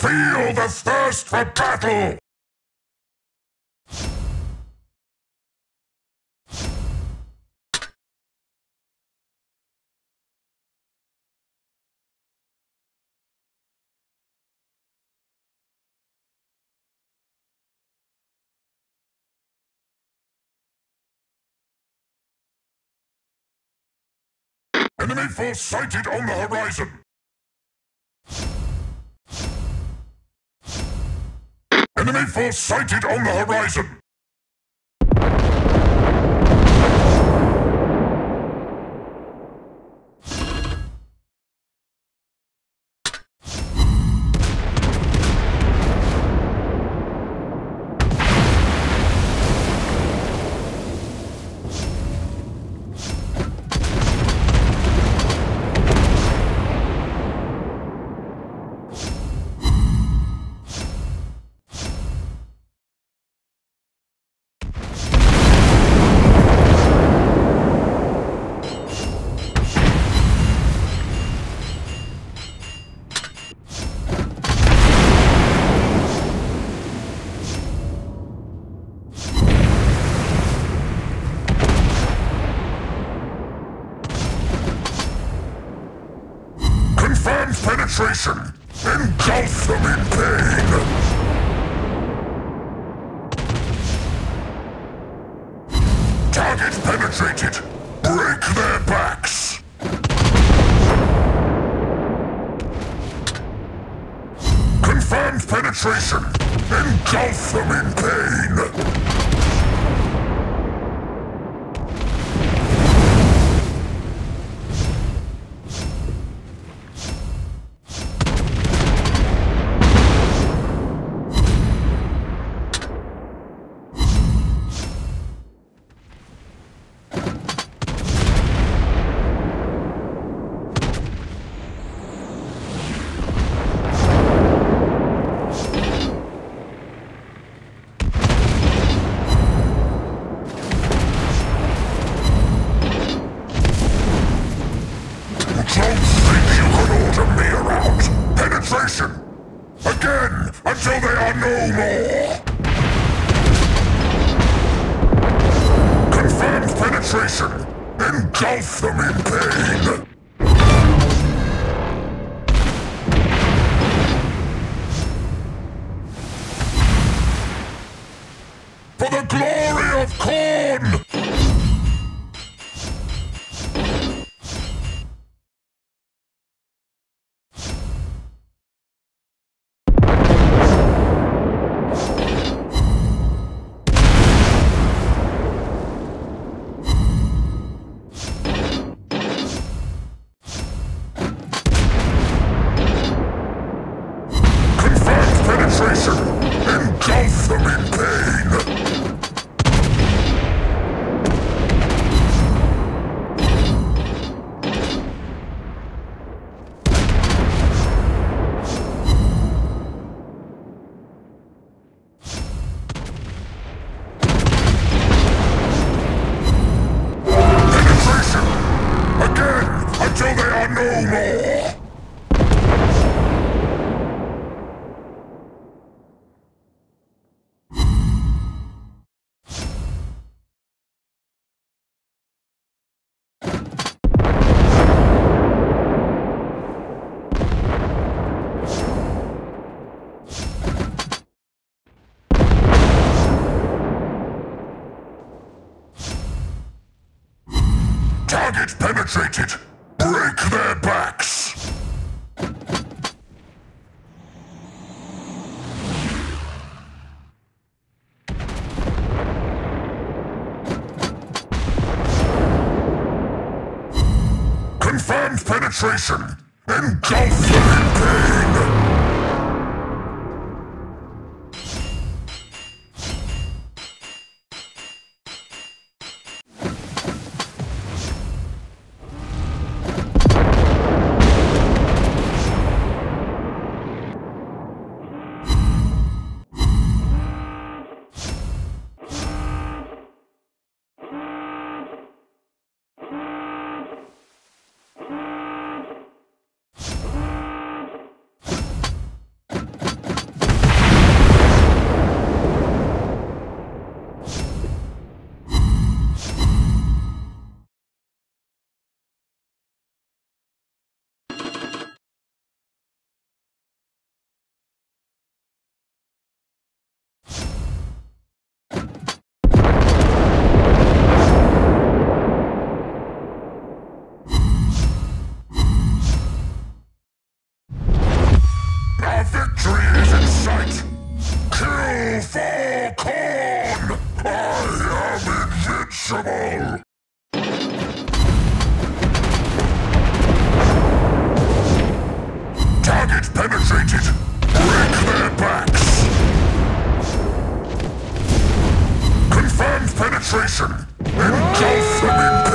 Feel the thirst for battle! Enemy force sighted on the horizon! Force sighted on the horizon! Engulf them in pain! Target penetrated! Break their backs! Confirmed penetration! Engulf them in pain! No more! Confirmed penetration! Engulf them in pain! Target penetrated! Break their backs! Confirmed penetration! Engulf them in pain! Unmatchable! Target penetrated! Break their backs! Confirmed penetration! Engulf them in